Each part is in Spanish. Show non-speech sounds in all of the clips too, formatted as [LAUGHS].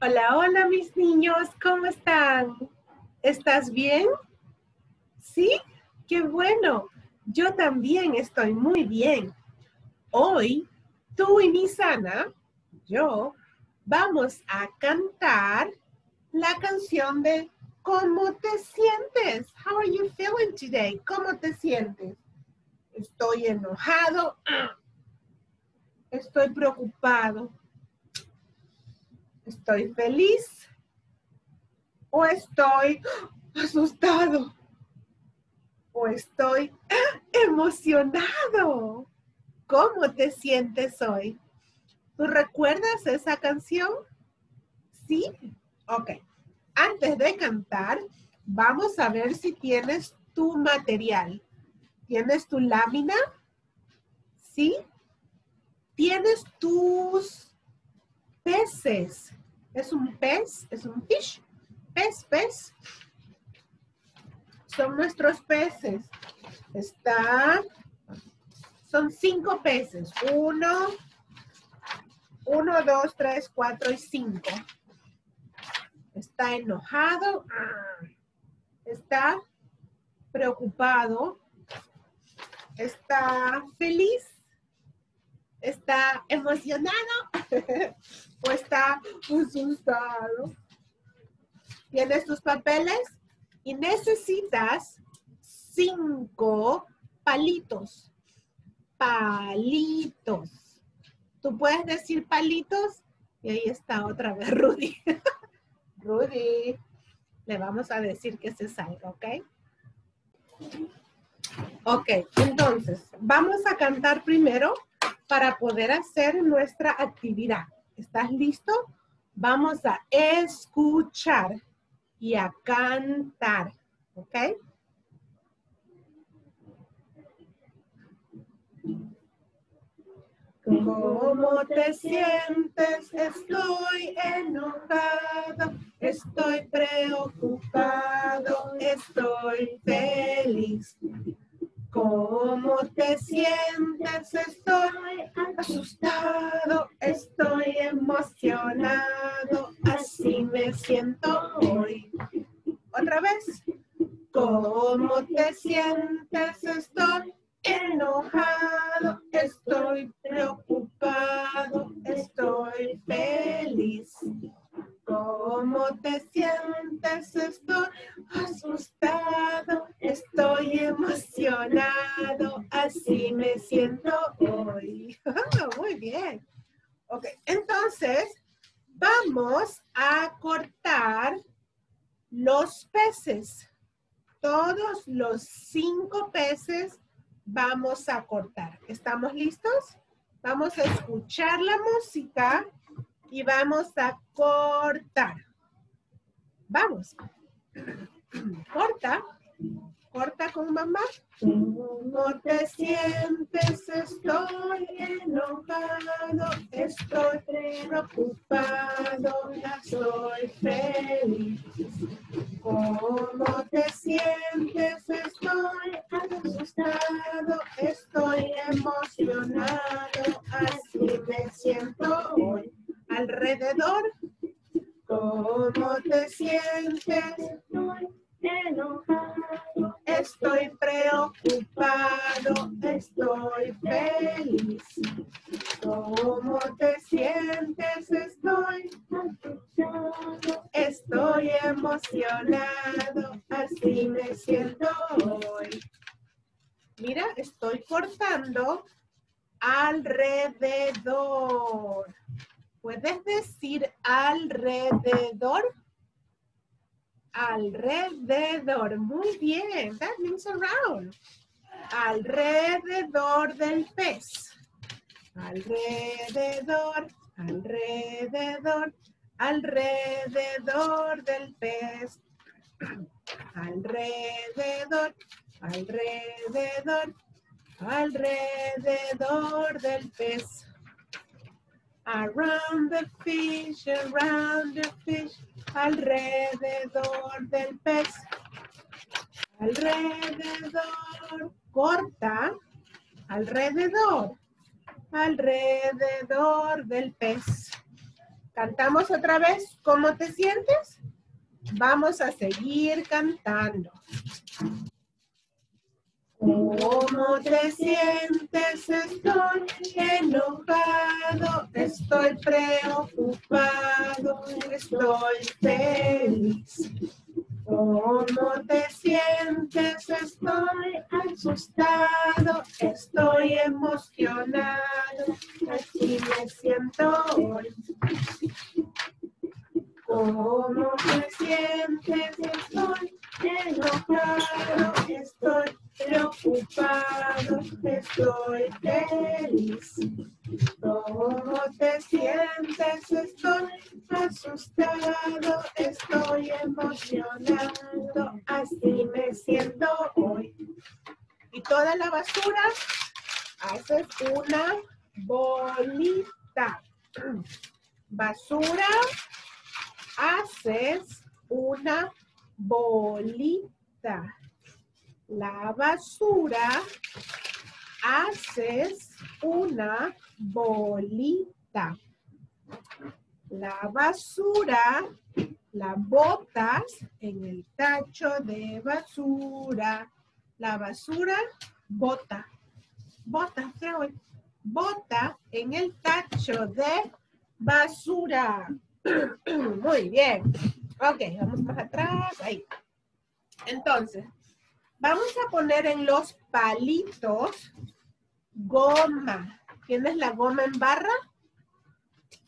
Hola, hola mis niños, ¿cómo están? ¿Estás bien? ¿Sí? ¡Qué bueno! Yo también estoy muy bien. Hoy, tú y Misana, yo, vamos a cantar la canción de ¿Cómo te sientes? How are you feeling today? ¿Cómo te sientes? Estoy enojado. Estoy preocupado ¿Estoy feliz? ¿O estoy asustado? ¿O estoy emocionado? ¿Cómo te sientes hoy? ¿Tú recuerdas esa canción? ¿Sí? Ok. Antes de cantar, vamos a ver si tienes tu material. ¿Tienes tu lámina? ¿Sí? ¿Tienes tus peces. Es un pez, es un fish. Pez, pez. Son nuestros peces. Está, son cinco peces. Uno, uno, dos, tres, cuatro y cinco. Está enojado. Está preocupado. Está feliz. Está emocionado. [LAUGHS] o está asustado. Tienes tus papeles y necesitas cinco palitos. Palitos. Tú puedes decir palitos y ahí está otra vez [LAUGHS] Rudy. Rudy, le vamos a decir que se salga, ¿ok? Ok, entonces, vamos a cantar primero para poder hacer nuestra actividad. ¿Estás listo? Vamos a escuchar y a cantar, ¿ok? ¿Cómo te sientes? Estoy enojado, estoy preocupado, estoy feliz. ¿Cómo te sientes? Estoy asustado, estoy emocionado, así me siento hoy. Otra vez. ¿Cómo te sientes? Estoy enojado, estoy preocupado, estoy feliz. Siento hoy. [LAUGHS] Muy bien. Ok, entonces vamos a cortar los peces. Todos los cinco peces vamos a cortar. ¿Estamos listos? Vamos a escuchar la música y vamos a cortar. Vamos. [CLEARS THROAT] Corta. Corta con mamá. ¿Cómo te sientes? Estoy enojado, estoy preocupado, estoy feliz. ¿Cómo te sientes? Estoy asustado, estoy emocionado, así me siento hoy alrededor. ¿Cómo te sientes? Emocionado, así me siento hoy. Mira, estoy cortando alrededor. ¿Puedes decir alrededor? Alrededor. Muy bien. That means around. Alrededor del pez. Alrededor, alrededor, alrededor del pez. Alrededor, alrededor, alrededor del pez. Around the fish, around the fish, alrededor del pez. Alrededor, corta, alrededor, alrededor del pez. Cantamos otra vez. ¿Cómo te sientes? Vamos a seguir cantando. ¿Cómo te sientes? Estoy enojado, estoy preocupado, estoy feliz. ¿Cómo te sientes? Estoy asustado, estoy emocionado, así me siento hoy. ¿Cómo te sientes? Estoy enojado, estoy preocupado, estoy feliz. ¿Cómo te sientes? Estoy asustado, estoy emocionado, así me siento hoy. Y toda la basura haces una bolita. Basura, haces una bolita la basura, haces una bolita. La basura la botas en el tacho de basura. La basura bota. Bota, Bota en el tacho de basura. [CLEARS THROAT] Muy bien. Ok, vamos más atrás. Ahí. Entonces, Vamos a poner en los palitos goma. ¿Tienes la goma en barra?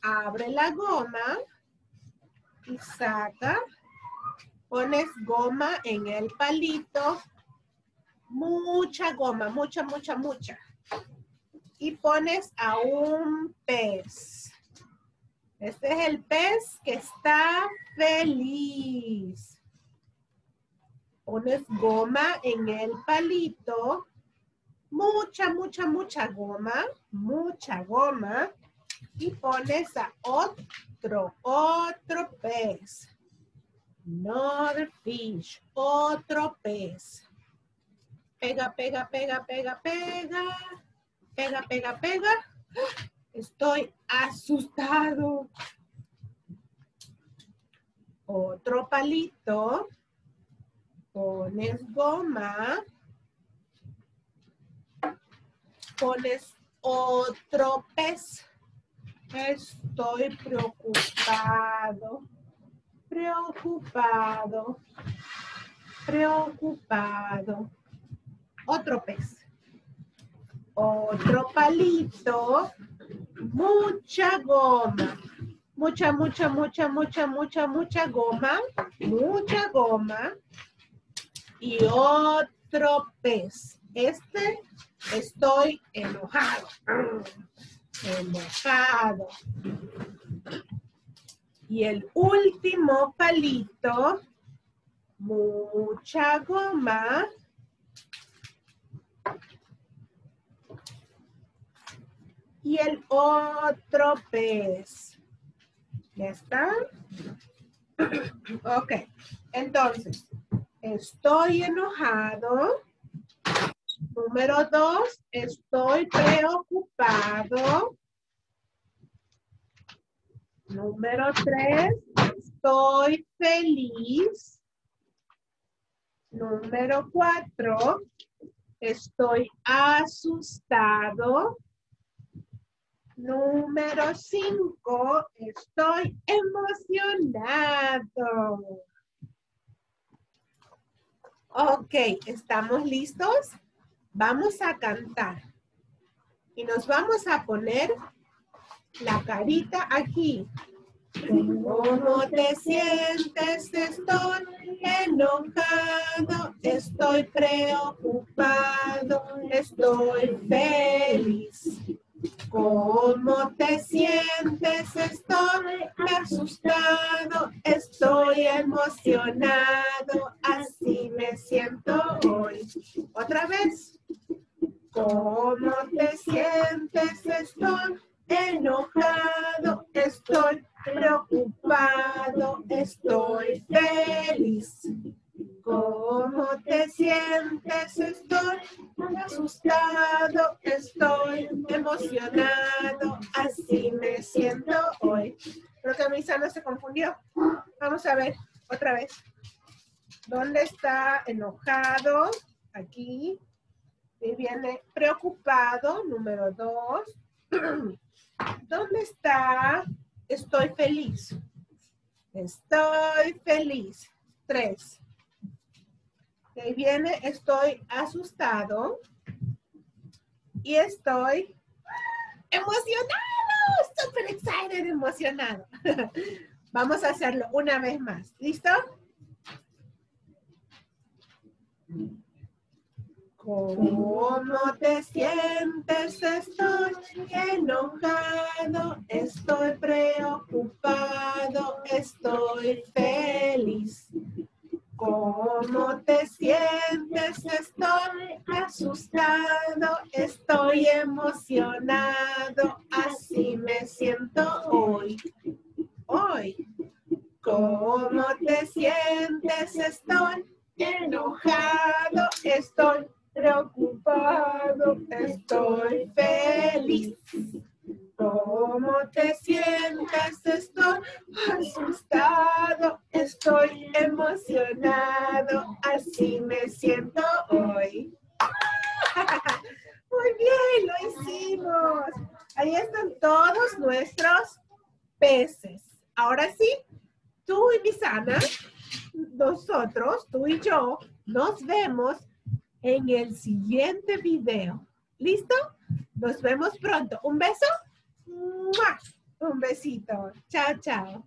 Abre la goma y saca. Pones goma en el palito. Mucha goma, mucha, mucha, mucha. Y pones a un pez. Este es el pez que está feliz pones goma en el palito, mucha, mucha, mucha goma, mucha goma, y pones a otro, otro pez. Another fish, otro pez. Pega, pega, pega, pega, pega. Pega, pega, pega. Estoy asustado. Otro palito pones goma, pones otro pez. Estoy preocupado, preocupado, preocupado. Otro pez. Otro palito, mucha goma. Mucha, mucha, mucha, mucha, mucha, mucha goma. Mucha goma y otro pez. Este estoy enojado. Enojado. Y el último palito, mucha goma. Y el otro pez. ¿Ya está? [CLEARS THROAT] ok. Entonces, Estoy enojado. Número dos, estoy preocupado. Número tres, estoy feliz. Número cuatro, estoy asustado. Número cinco, estoy emocionado. Ok, ¿estamos listos? Vamos a cantar. Y nos vamos a poner la carita aquí. ¿Cómo te sientes? Estoy enojado, estoy preocupado, estoy feliz. ¿Cómo te sientes? Estoy asustado, estoy emocionado, Otra vez. ¿Cómo te sientes? Estoy enojado, estoy preocupado, estoy feliz. ¿Cómo te sientes? Estoy asustado, estoy emocionado, así me siento hoy. Creo que Misa no se confundió. Vamos a ver otra vez. ¿Dónde está enojado? Aquí. Y viene preocupado, número dos. [CLEARS THROAT] ¿Dónde está? Estoy feliz. Estoy feliz. Tres. Ahí viene, estoy asustado y estoy emocionado, super excited, emocionado. [LAUGHS] Vamos a hacerlo una vez más. ¿Listo? ¿Cómo te sientes? Estoy enojado, estoy preocupado, estoy feliz. ¿Cómo te sientes? Estoy asustado, estoy emocionado, así me siento hoy. Hoy. ¿Cómo te sientes? Estoy enojado, estoy preocupado, estoy feliz. ¿Cómo te sientes? Estoy asustado, estoy emocionado, así me siento hoy. [LAUGHS] Muy bien, lo hicimos. Ahí están todos nuestros peces. Ahora sí, tú y Misana, nosotros, tú y yo, nos vemos en el siguiente video. ¿Listo? Nos vemos pronto. Un beso. Un besito. Chao, chao.